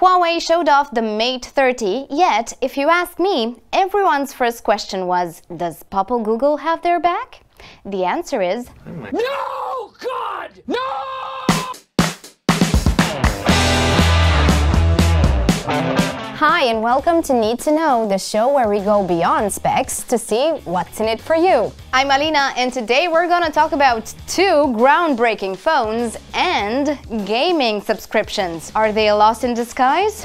Huawei showed off the Mate 30, yet, if you ask me, everyone's first question was Does Papa Google have their back? The answer is oh No! God! No! Hi, and welcome to Need to Know, the show where we go beyond specs to see what's in it for you. I'm Alina, and today we're gonna talk about two groundbreaking phones and gaming subscriptions. Are they a loss in disguise?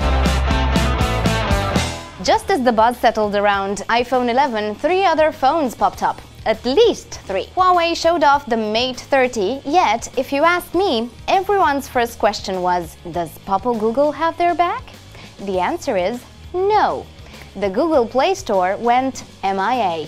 Just as the buzz settled around iPhone 11, three other phones popped up. At least three. Huawei showed off the Mate 30, yet, if you ask me, everyone's first question was Does Papa Google have their back? The answer is no. The Google Play Store went MIA.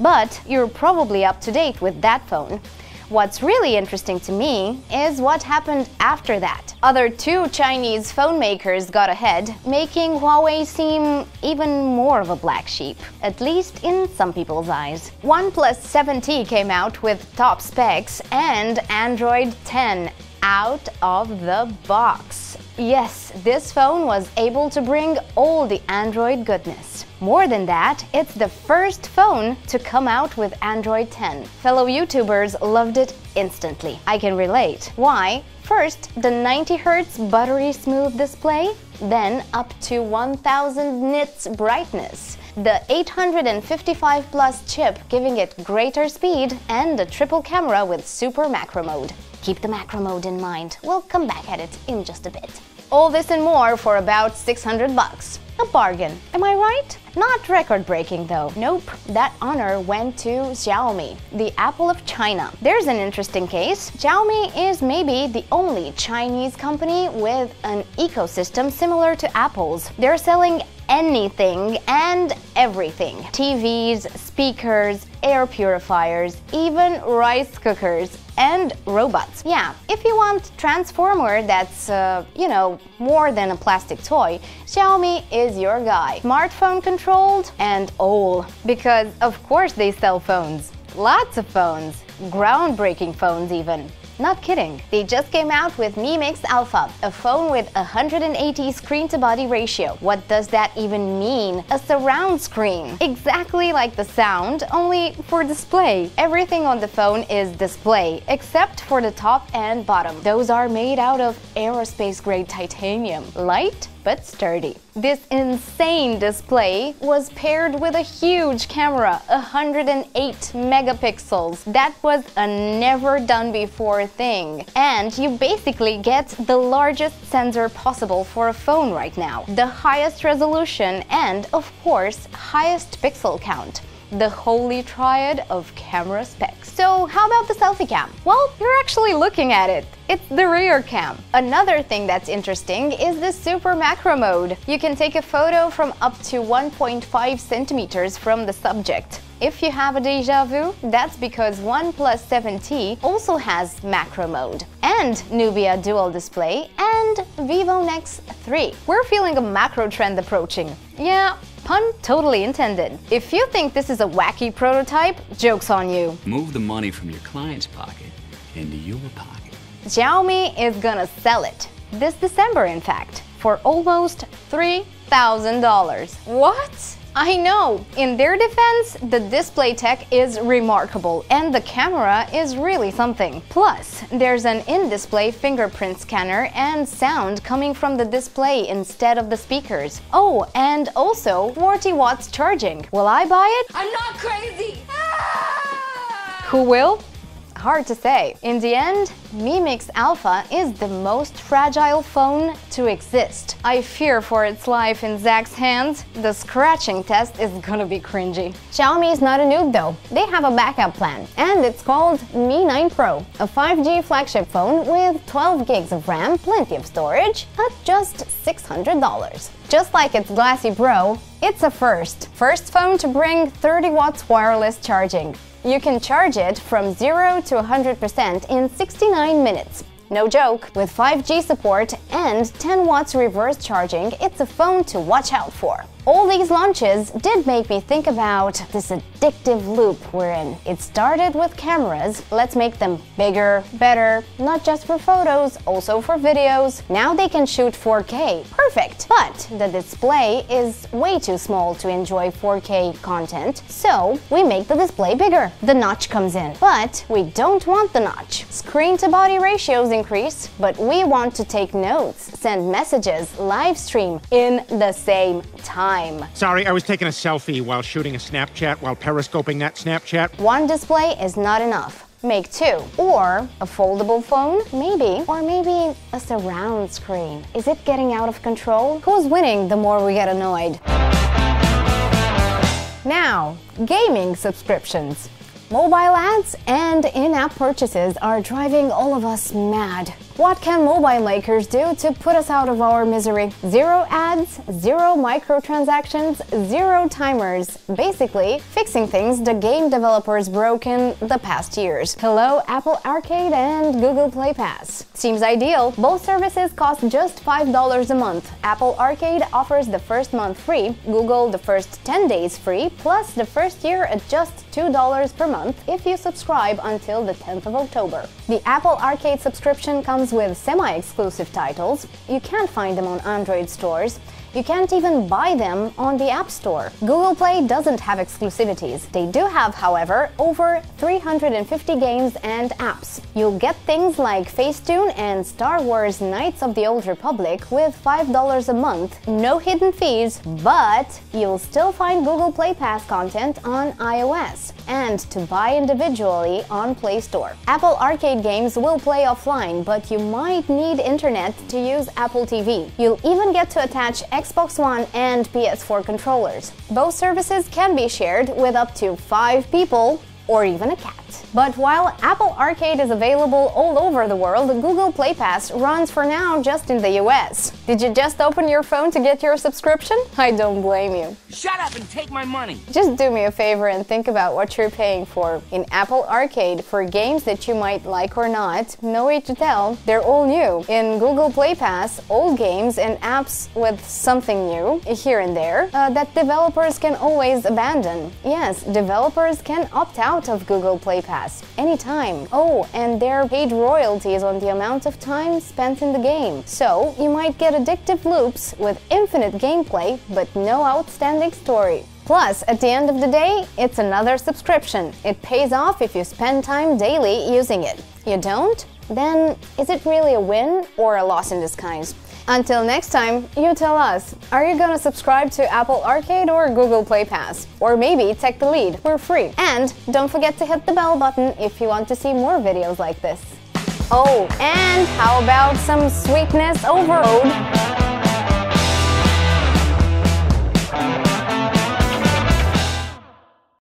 But you're probably up to date with that phone. What's really interesting to me is what happened after that. Other two Chinese phone makers got ahead, making Huawei seem even more of a black sheep, at least in some people's eyes. OnePlus 7T came out with top specs and Android 10 out of the box. Yes, this phone was able to bring all the Android goodness. More than that, it's the first phone to come out with Android 10. Fellow YouTubers loved it instantly. I can relate. Why? First, the 90Hz buttery smooth display, then up to 1000 nits brightness the 855 Plus chip giving it greater speed, and a triple camera with super macro mode. Keep the macro mode in mind, we'll come back at it in just a bit. All this and more for about 600 bucks. A bargain, am I right? Not record-breaking though. Nope, that honor went to Xiaomi, the Apple of China. There's an interesting case. Xiaomi is maybe the only Chinese company with an ecosystem similar to Apple's. They're selling anything and everything TVs, speakers, air purifiers, even rice cookers and robots. Yeah, if you want transformer that's, uh, you know, more than a plastic toy, Xiaomi is your guy. Smartphone controlled and all, because of course they sell phones. Lots of phones, groundbreaking phones even. Not kidding. They just came out with Mi Mix Alpha, a phone with 180 screen to body ratio. What does that even mean? A surround screen. Exactly like the sound, only for display. Everything on the phone is display, except for the top and bottom. Those are made out of aerospace grade titanium. Light, but sturdy. This insane display was paired with a huge camera, 108 megapixels. That was a never done before thing. And you basically get the largest sensor possible for a phone right now. The highest resolution and, of course, highest pixel count the holy triad of camera specs. So how about the selfie cam? Well, you're actually looking at it. It's the rear cam. Another thing that's interesting is the super macro mode. You can take a photo from up to 1.5 centimeters from the subject. If you have a deja vu, that's because OnePlus 7T also has macro mode, and Nubia dual display, and Vivo Nex 3. We're feeling a macro trend approaching. Yeah, Pun totally intended. If you think this is a wacky prototype, joke's on you. Move the money from your client's pocket into your pocket. Xiaomi is gonna sell it. This December, in fact, for almost $3,000. What? I know, in their defense, the display tech is remarkable and the camera is really something. Plus, there's an in-display fingerprint scanner and sound coming from the display instead of the speakers. Oh, and also 40 watts charging. Will I buy it? I'm not crazy! Ah! Who will? Hard to say. In the end, Mi Mix Alpha is the most fragile phone to exist. I fear for its life in Zach's hands. The scratching test is gonna be cringy. Xiaomi is not a noob though. They have a backup plan, and it's called Mi 9 Pro, a 5G flagship phone with 12 gigs of RAM, plenty of storage, at just $600. Just like its Glassy Bro, it's a first. First phone to bring 30 watts wireless charging. You can charge it from 0 to 100% in 69 minutes. No joke, with 5G support and 10 watts reverse charging, it's a phone to watch out for. All these launches did make me think about this addictive loop we're in. It started with cameras, let's make them bigger, better, not just for photos, also for videos. Now they can shoot 4K. Perfect! But the display is way too small to enjoy 4K content, so we make the display bigger. The notch comes in. But we don't want the notch. Screen to body ratios increase, but we want to take notes, send messages, live stream in the same time. Sorry, I was taking a selfie while shooting a Snapchat while periscoping that Snapchat. One display is not enough. Make two. Or a foldable phone, maybe. Or maybe a surround screen. Is it getting out of control? Who's winning the more we get annoyed? Now, gaming subscriptions. Mobile ads and in-app purchases are driving all of us mad. What can mobile makers do to put us out of our misery? Zero ads, zero microtransactions, zero timers. Basically, fixing things the game developers broke in the past years. Hello, Apple Arcade and Google Play Pass. Seems ideal. Both services cost just $5 a month. Apple Arcade offers the first month free, Google the first 10 days free, plus the first year at just $2 per month if you subscribe until the 10th of October. The Apple Arcade subscription comes with semi-exclusive titles. You can't find them on Android stores. You can't even buy them on the App Store. Google Play doesn't have exclusivities. They do have, however, over 350 games and apps. You'll get things like Facetune and Star Wars Knights of the Old Republic with $5 a month, no hidden fees, but you'll still find Google Play Pass content on iOS and to buy individually on Play Store. Apple Arcade games will play offline, but you might need internet to use Apple TV. You'll even get to attach Xbox One and PS4 controllers. Both services can be shared with up to five people or even a cat. But while Apple Arcade is available all over the world, Google Play Pass runs for now just in the US. Did you just open your phone to get your subscription? I don't blame you. Shut up and take my money. Just do me a favor and think about what you're paying for. In Apple Arcade, for games that you might like or not, no way to tell, they're all new. In Google Play Pass, old games and apps with something new, here and there, uh, that developers can always abandon. Yes, developers can opt out of Google Play Pass anytime. Oh, and they're paid royalties on the amount of time spent in the game. So, you might get addictive loops with infinite gameplay but no outstanding story. Plus, at the end of the day, it's another subscription. It pays off if you spend time daily using it. You don't? Then is it really a win or a loss in disguise? Until next time, you tell us. Are you gonna subscribe to Apple Arcade or Google Play Pass? Or maybe take the lead, we're free. And don't forget to hit the bell button if you want to see more videos like this. Oh, and how about some sweetness overload?